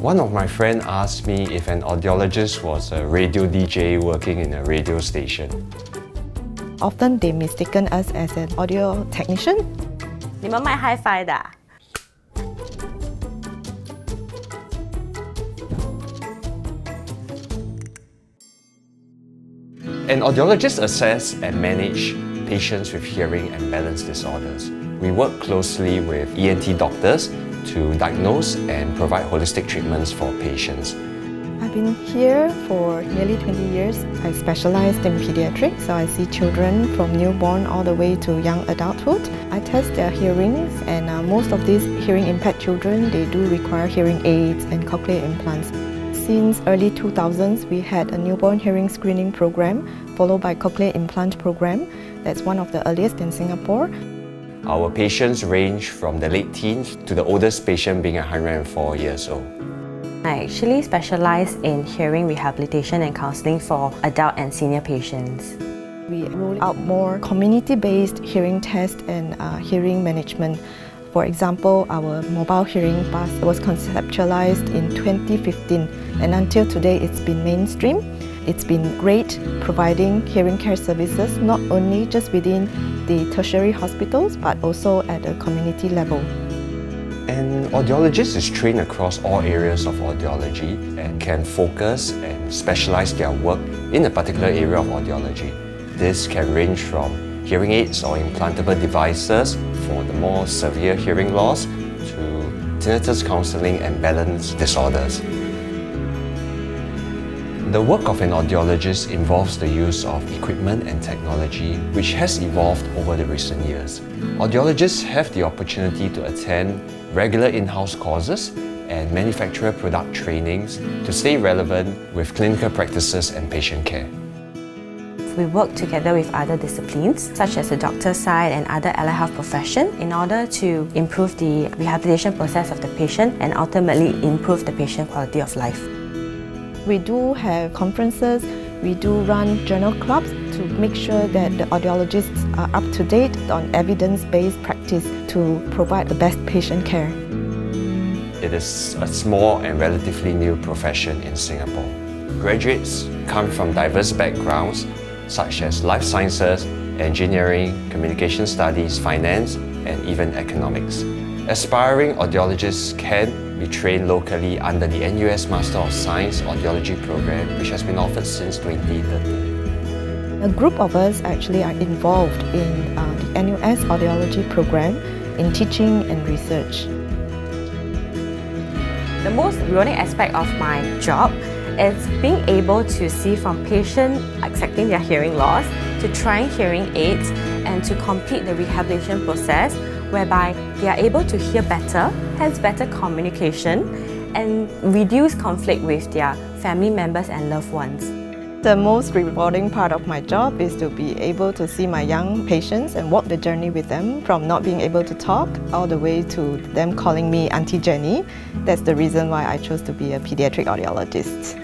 One of my friends asked me if an audiologist was a radio DJ working in a radio station. Often they mistaken us as an audio technician. 你们卖 HiFi 的、啊？ An audiologist assess and manage patients with hearing and balance disorders. We work closely with ENT doctors to diagnose and provide holistic treatments for patients. I've been here for nearly 20 years. I specialized in pediatrics, so I see children from newborn all the way to young adulthood. I test their hearings and uh, most of these hearing impaired children, they do require hearing aids and cochlear implants. Since early 2000s, we had a newborn hearing screening program followed by cochlear implant program. That's one of the earliest in Singapore. Our patients range from the late teens to the oldest patient being 104 years old. I actually specialize in hearing rehabilitation and counseling for adult and senior patients. We roll out more community-based hearing tests and uh, hearing management. For example, our mobile hearing bus was conceptualized in 2015 and until today it's been mainstream. It's been great providing hearing care services not only just within the tertiary hospitals but also at the community level. An audiologist is trained across all areas of audiology and can focus and specialize their work in a particular area of audiology. This can range from hearing aids or implantable devices for the more severe hearing loss to tinnitus counseling and balance disorders. The work of an audiologist involves the use of equipment and technology which has evolved over the recent years. Audiologists have the opportunity to attend regular in-house courses and manufacturer product trainings to stay relevant with clinical practices and patient care. We work together with other disciplines, such as the doctor side and other allied health profession, in order to improve the rehabilitation process of the patient and ultimately improve the patient quality of life. We do have conferences, we do run journal clubs to make sure that the audiologists are up to date on evidence-based practice to provide the best patient care. It is a small and relatively new profession in Singapore. Graduates come from diverse backgrounds such as life sciences, engineering, communication studies, finance, and even economics. Aspiring audiologists can be train locally under the NUS Master of Science Audiology program, which has been offered since 2013. A group of us actually are involved in uh, the NUS Audiology program in teaching and research. The most rewarding aspect of my job is being able to see from patients accepting their hearing loss to trying hearing aids and to complete the rehabilitation process whereby they are able to hear better, hence better communication and reduce conflict with their family members and loved ones. The most rewarding part of my job is to be able to see my young patients and walk the journey with them from not being able to talk all the way to them calling me Auntie Jenny. That's the reason why I chose to be a pediatric audiologist.